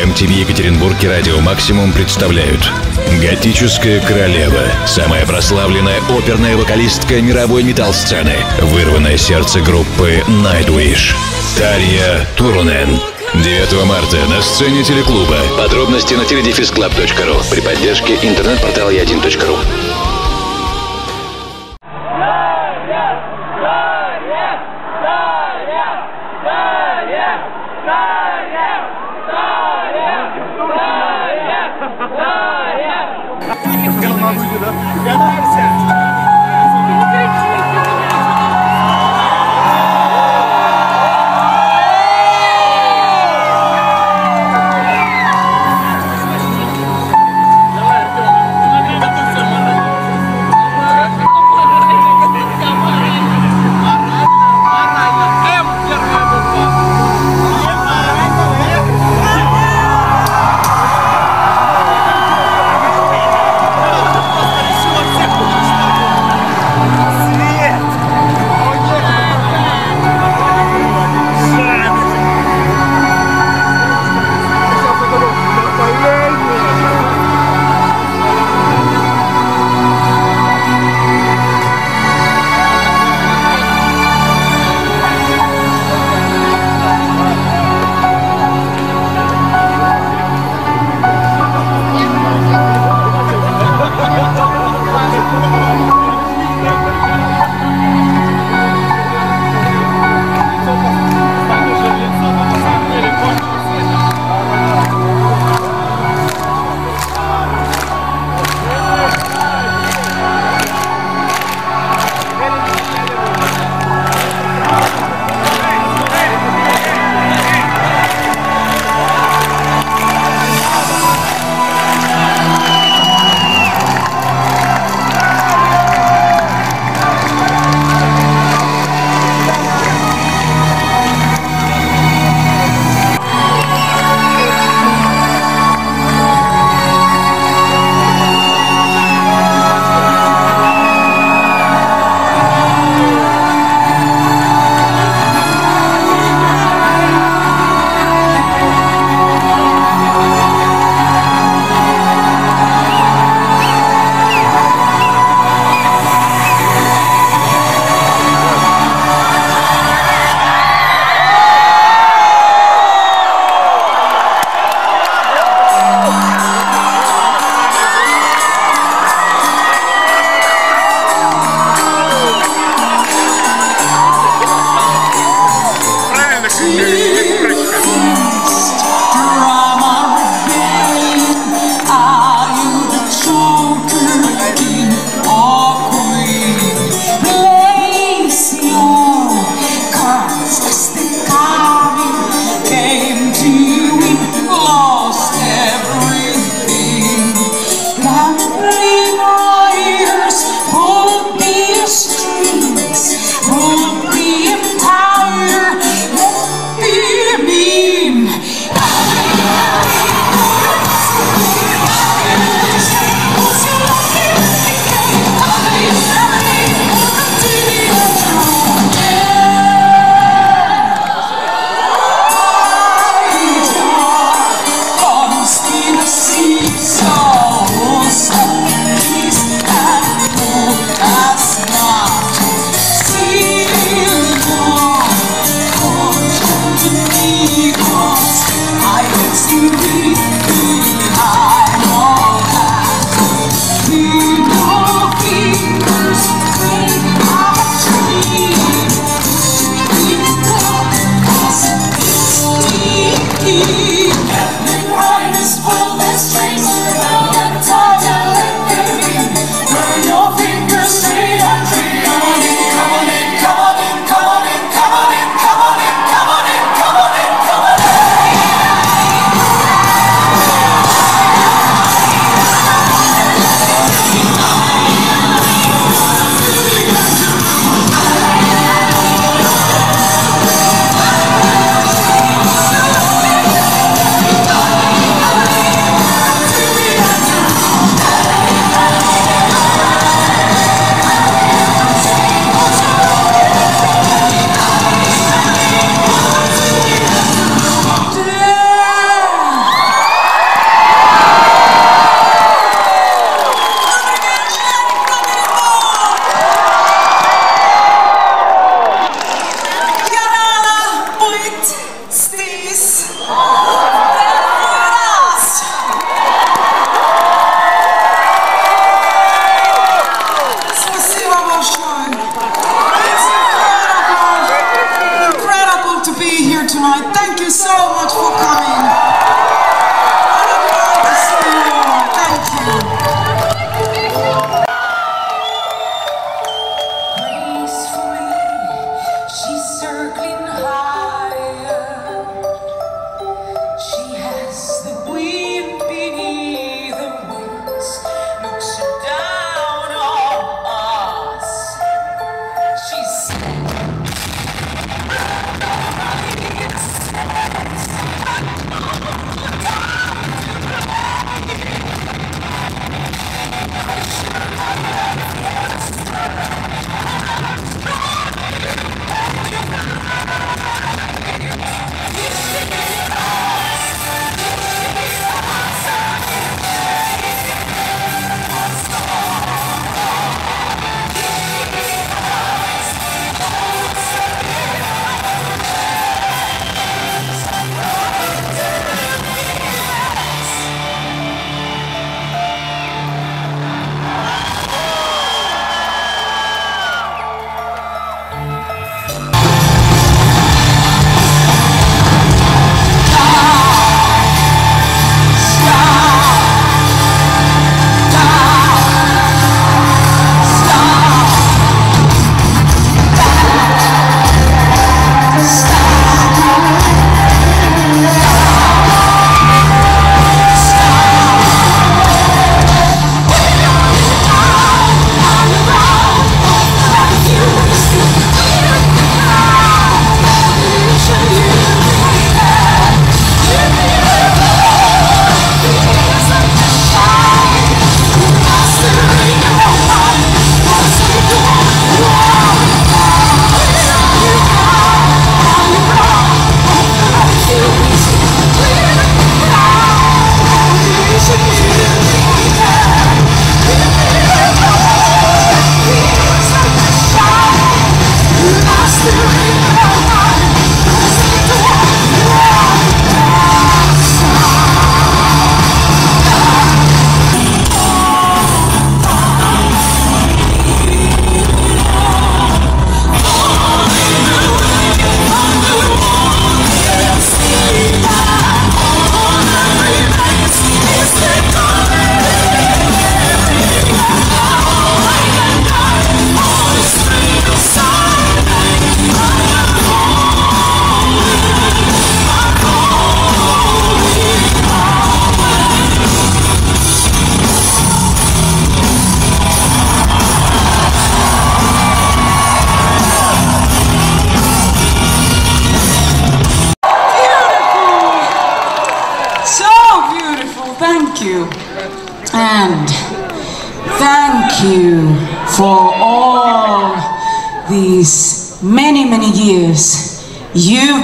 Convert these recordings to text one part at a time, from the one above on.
MTV Екатеринбург и Радио Максимум представляют Готическая королева Самая прославленная оперная вокалистка мировой металл-сцены Вырванное сердце группы Nightwish Тарья Турунен 9 марта на сцене телеклуба. Подробности на теледефисклаб.ру при поддержке интернет-портала я1.ру.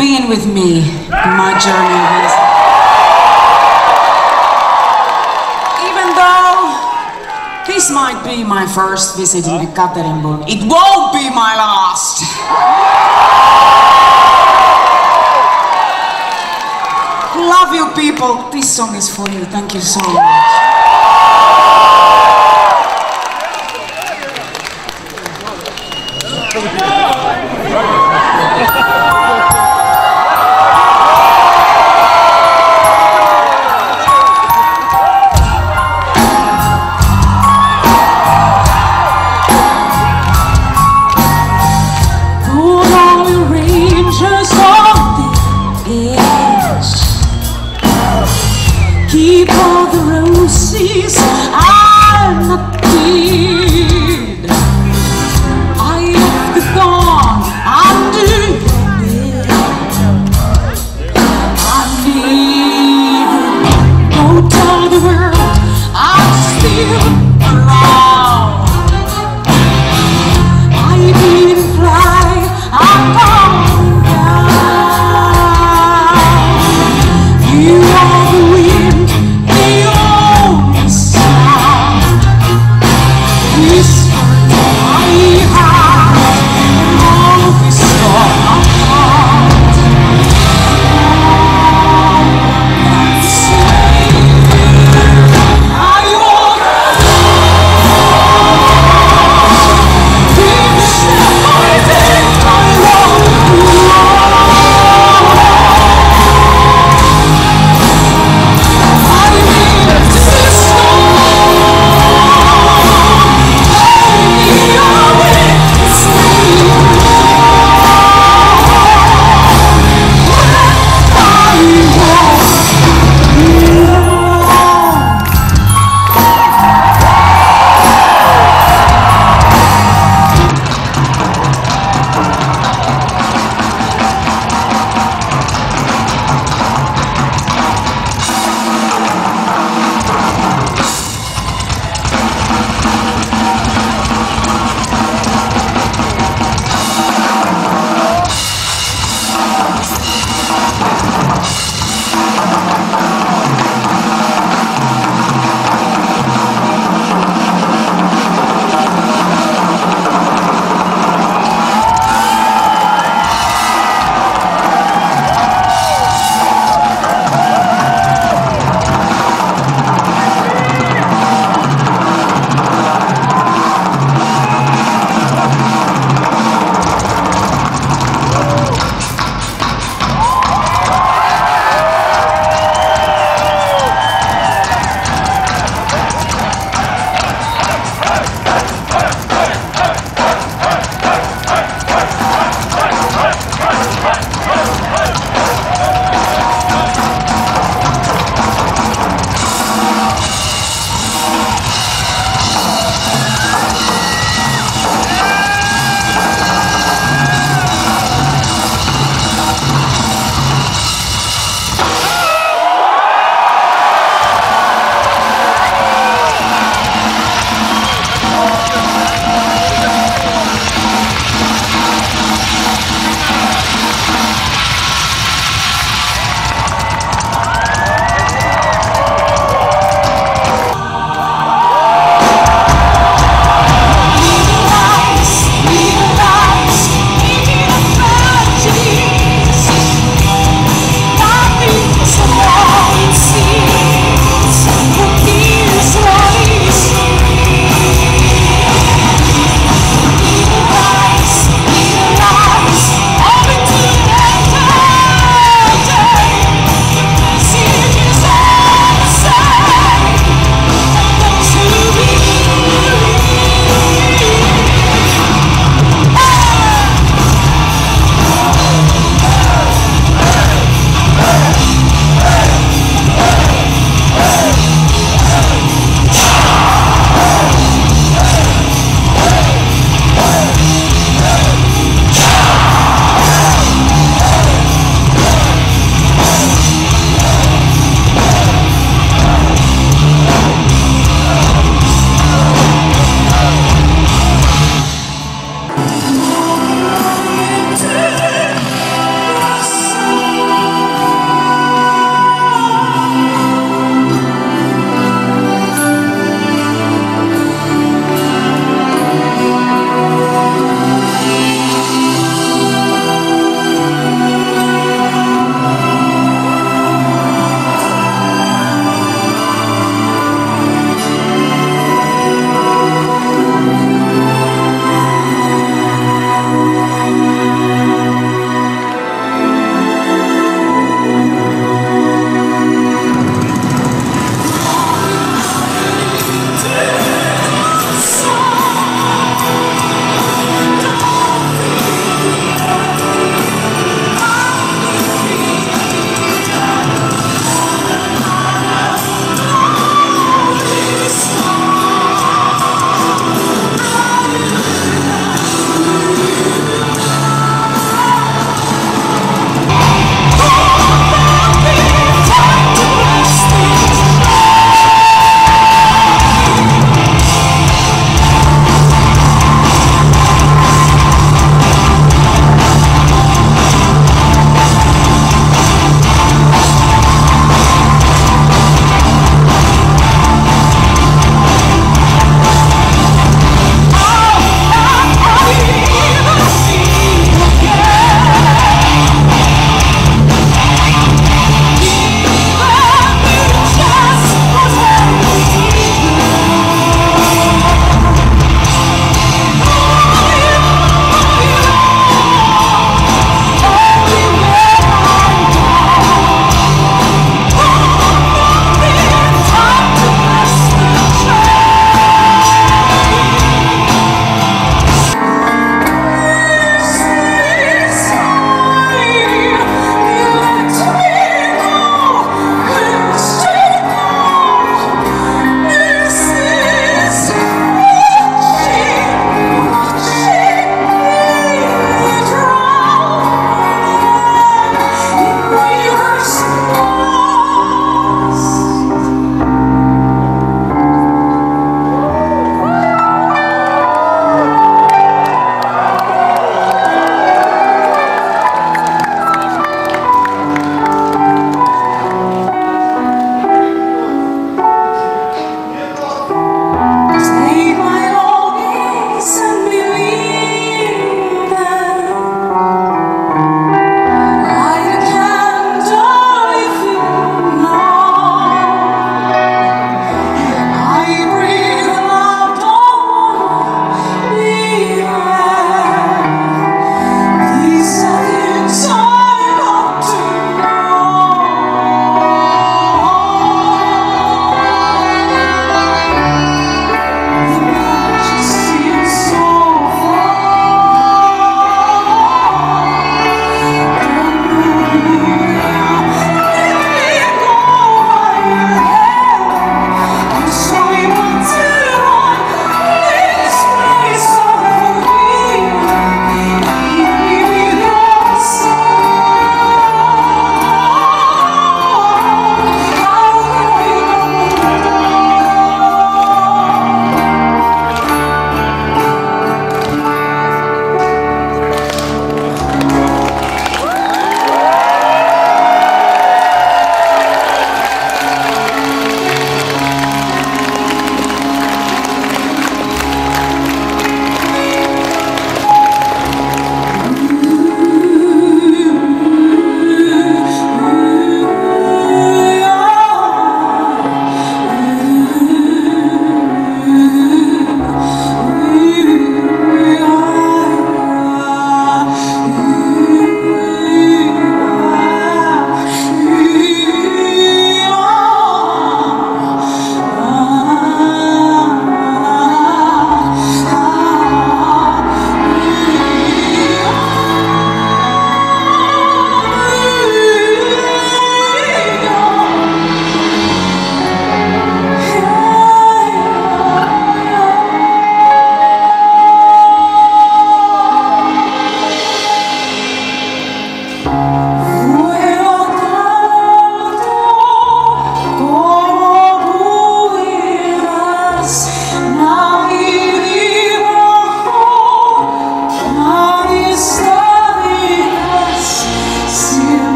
being with me in my journey of. Even though this might be my first visit in Ekaterinburg, it won't be my last. Love you people. This song is for you. Thank you so much.